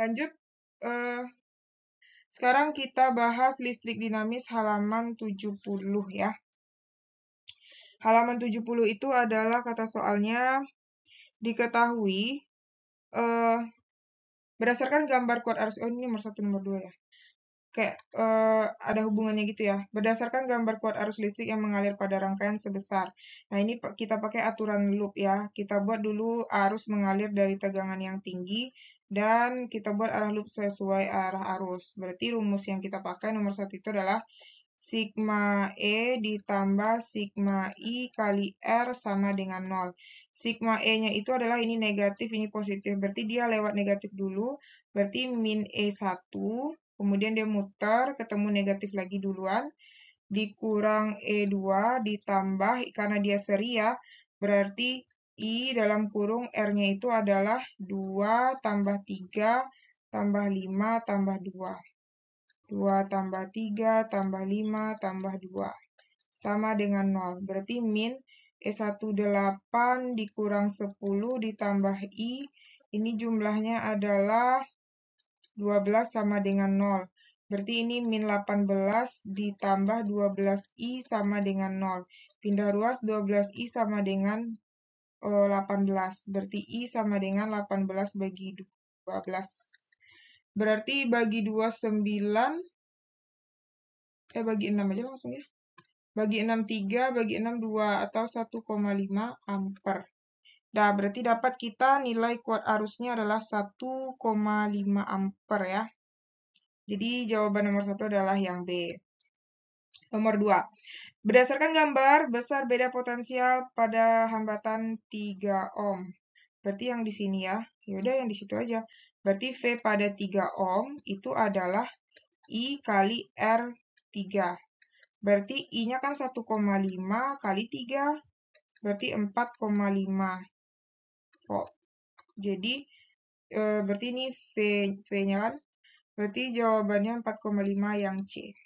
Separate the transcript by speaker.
Speaker 1: Lanjut. Uh, sekarang kita bahas listrik dinamis halaman 70 ya. Halaman 70 itu adalah kata soalnya diketahui uh, berdasarkan gambar kuat arus oh ini nomor satu nomor dua ya kayak uh, ada hubungannya gitu ya. Berdasarkan gambar kuat arus listrik yang mengalir pada rangkaian sebesar. Nah, ini kita pakai aturan loop ya. Kita buat dulu arus mengalir dari tegangan yang tinggi dan kita buat arah loop sesuai arah arus. Berarti rumus yang kita pakai nomor satu itu adalah sigma E ditambah sigma I kali R sama dengan 0. Sigma E-nya itu adalah ini negatif, ini positif. Berarti dia lewat negatif dulu. Berarti min E1 kemudian dia muter, ketemu negatif lagi duluan, dikurang E2 ditambah, karena dia seri ya, berarti I dalam kurung R-nya itu adalah 2 tambah 3 tambah 5 tambah 2. 2 tambah 3 tambah 5 tambah 2. Sama dengan 0. Berarti min E18 dikurang 10 ditambah I. Ini jumlahnya adalah 12 sama dengan 0. Berarti ini min 18 ditambah 12i sama dengan 0. Pindah ruas 12i sama dengan 18. Berarti i sama dengan 18 bagi 12. Berarti bagi 2, 9. Eh, bagi 6 aja langsung ya. Bagi 6, 3. Bagi 6, 2. Atau 1,5 ampere. Nah, berarti dapat kita nilai kuat arusnya adalah 1,5 ampere ya. Jadi jawaban nomor satu adalah yang B. Nomor 2. Berdasarkan gambar, besar beda potensial pada hambatan 3 ohm. Berarti yang di sini ya. Yaudah yang di situ aja. Berarti V pada 3 ohm itu adalah I kali R3. Berarti I-nya kan 1,5 kali 3. Berarti 4,5 volt. Jadi e, berarti ini V V-nya kan. Berarti jawabannya 4,5 yang C.